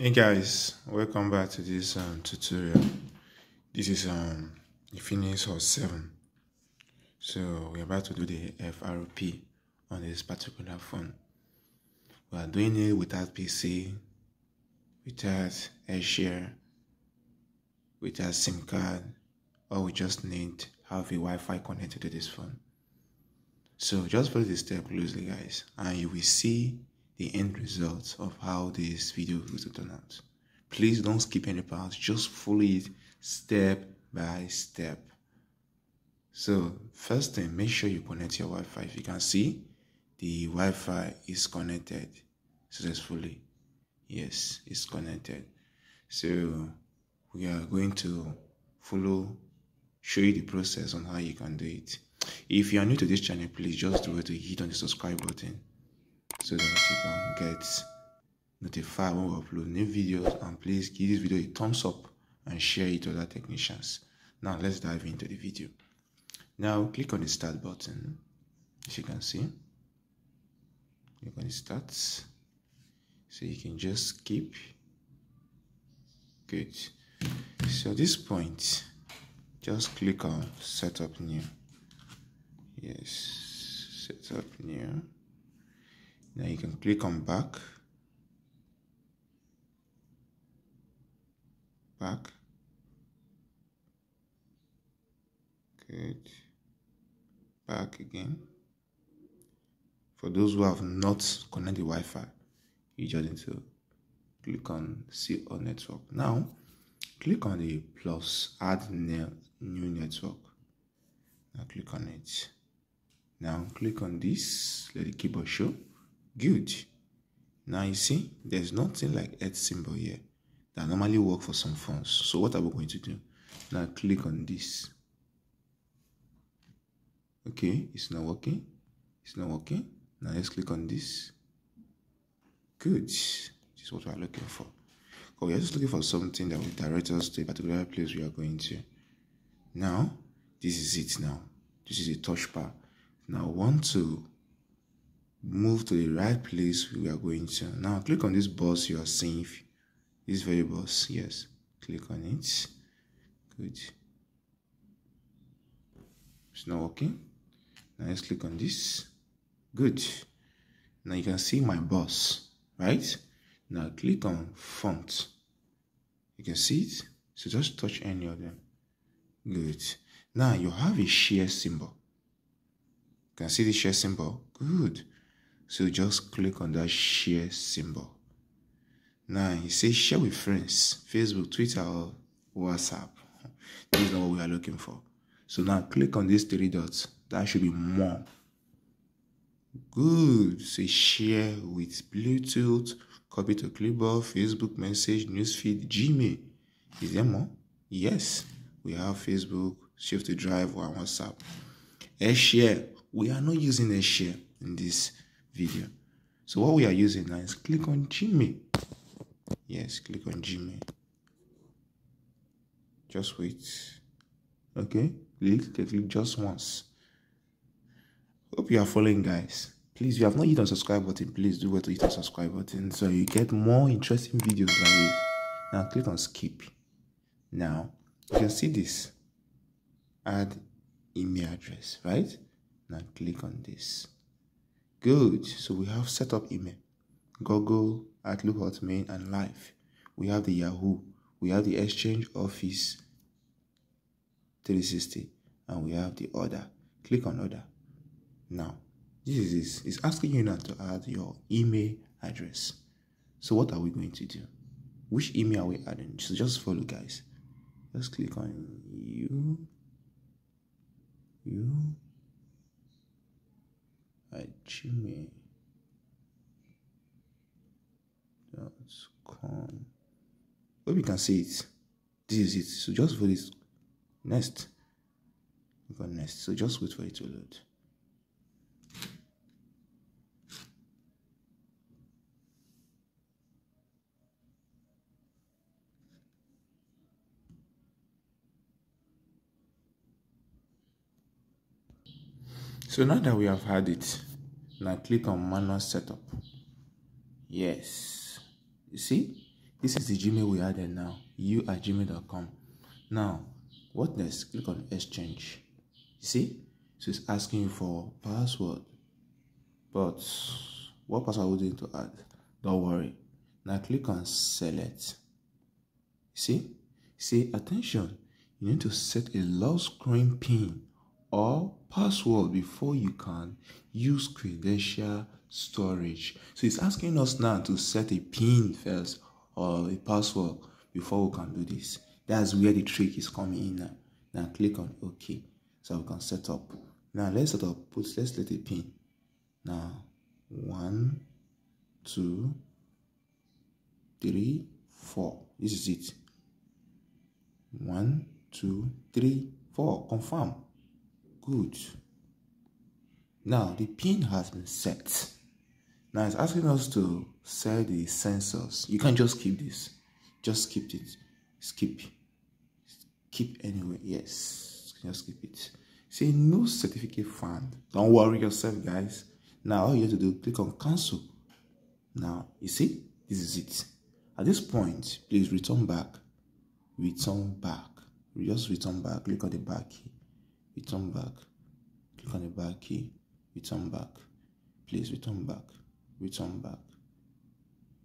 hey guys welcome back to this um, tutorial. This is um infinix hot 7 so we're about to do the frp on this particular phone. We are doing it without pc without airshare without sim card or we just need have a wi-fi connected to this phone. So just follow the step closely guys and you will see the end result of how this video is to turn out. Please don't skip any parts, just follow it step by step. So first thing, make sure you connect your Wi-Fi. If you can see, the Wi-Fi is connected successfully. Yes, it's connected. So we are going to follow, show you the process on how you can do it. If you are new to this channel, please just do it to hit on the subscribe button so that you can get notified when we upload new videos and please give this video a thumbs up and share it to other technicians. Now let's dive into the video. Now click on the start button. As you can see click on the start. So you can just skip. Good. So at this point just click on setup new. Yes setup new now you can click on back. Back. Good. Back again. For those who have not connected wi-fi you just need to click on see all network. Now click on the plus add new network. Now click on it. Now click on this. Let the keyboard show Good. Now you see, there's nothing like Earth symbol here that normally work for some phones. So what are we going to do? Now click on this. Okay, it's not working. It's not working. Now let's click on this. Good. This is what we are looking for. We are just looking for something that will direct us to a particular place we are going to. Now, this is it now. This is a touch bar. Now want to move to the right place we are going to. Now click on this bus you are seeing, this very bus, yes, click on it, good. It's not working. Now let's click on this, good. Now you can see my bus, right? Now click on font. You can see it, so just touch any of them. Good. Now you have a share symbol. You can see the share symbol? Good. So just click on that share symbol. Now it says share with friends, Facebook, Twitter, or WhatsApp. This is not what we are looking for. So now click on these three dots. That should be more. Good. Say share with Bluetooth, copy to clipboard, Facebook message, newsfeed, Gmail. Is there more? Yes. We have Facebook, Shift to Drive, or WhatsApp. share. We are not using a share in this video. So what we are using now is click on Gmail. Yes, click on Gmail. Just wait. Okay, click, click just once. Hope you are following, guys. Please, if you have not hit on subscribe button, please do what to hit on subscribe button so you get more interesting videos like this. Now click on skip. Now you can see this. Add email address, right? Now click on this. Good. So we have set up email, Google, Outlook, Hotmail, and Live. We have the Yahoo. We have the Exchange Office 360, and we have the order. Click on order. Now, this is. It's asking you now to add your email address. So what are we going to do? Which email are we adding? So just follow, guys. Just click on you. You gmail.com. Hope you can see it. This is it. So just wait it. Next. Go next. So just wait for it to load. So now that we have had it, now click on manual setup. Yes. You see, this is the gmail we added now. You at gmail.com now what next? Click on exchange. You see? So it's asking you for password. But what password would you need to add? Don't worry. Now click on select. See? See attention you need to set a lock screen pin or password before you can use credential storage. So it's asking us now to set a pin first or a password before we can do this. That's where the trick is coming in now. Now click on ok. So we can set up. Now let's set up put let's let a pin. Now one two three four. This is it. One two three four. Confirm good now the pin has been set. Now it's asking us to set the sensors. You can just keep this. Just skip it. Skip. Keep anyway. Yes just keep it. Say no certificate found. Don't worry yourself guys. Now all you have to do click on cancel. Now you see? This is it. At this point please return back. Return back. Just return back. Click on the back key return back. Click on the back key. Return back. Please return back. Return back.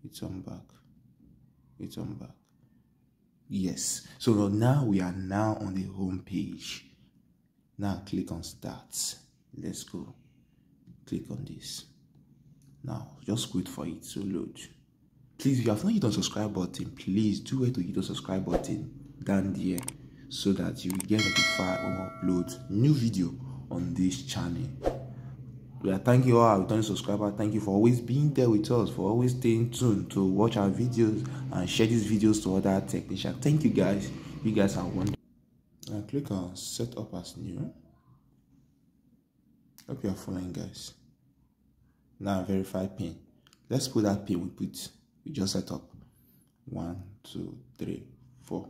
Return back. Return back. Yes. So now we are now on the home page. Now click on start. Let's go. Click on this. Now just wait for it to load. Please if you have not hit on subscribe button please do it to hit the subscribe button down there so that you get notified when we upload new video on this channel. We are thanking all our returning subscribers. Thank you for always being there with us for always staying tuned to watch our videos and share these videos to other technicians. Thank you guys. You guys are wonderful. And click on set up as new. Hope you are following guys. Now verify pin. Let's put that pin we put. We just set up. One two three four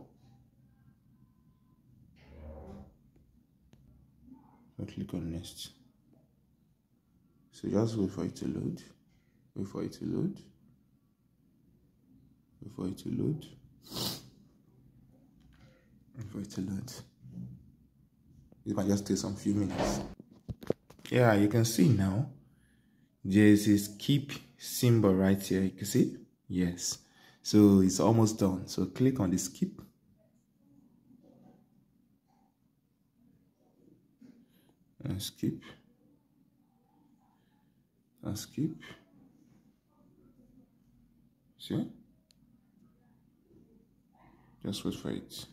we click on next so just wait for it to load. Wait for it to load. Wait for it to load. Wait for it to load. It might just take some few minutes. Yeah you can see now. There's this keep symbol right here. You can see? Yes. So it's almost done. So click on the skip and skip. And skip. See? Just wait for it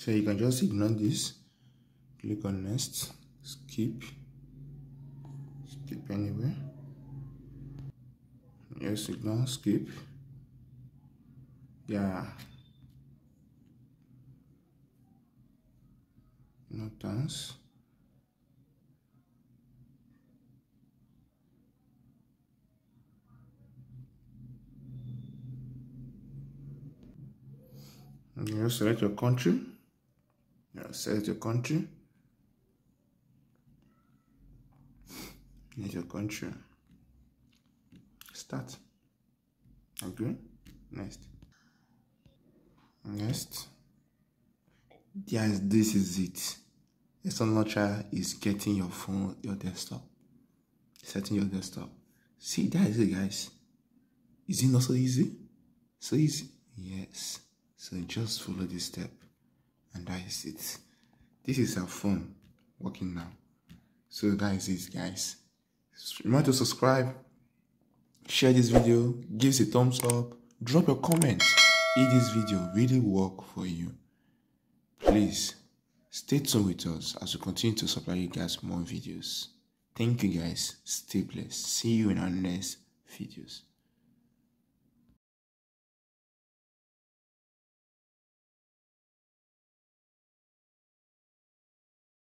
so you can just ignore this. Click on next. Skip. Skip anywhere. Yes ignore skip. Yeah. No thanks. You select your country select your country. Here's your country. Start. Okay. Next. Next. Yes, this is it. Sun launcher is getting your phone, your desktop. Setting your desktop. See, that is it, guys. Is it not so easy? So easy? Yes. So just follow this step and that is it this is our phone working now. So that is it guys. Remember to subscribe share this video give us a thumbs up drop your comment if this video really work for you please stay tuned with us as we continue to supply you guys more videos. Thank you guys. Stay blessed. See you in our next videos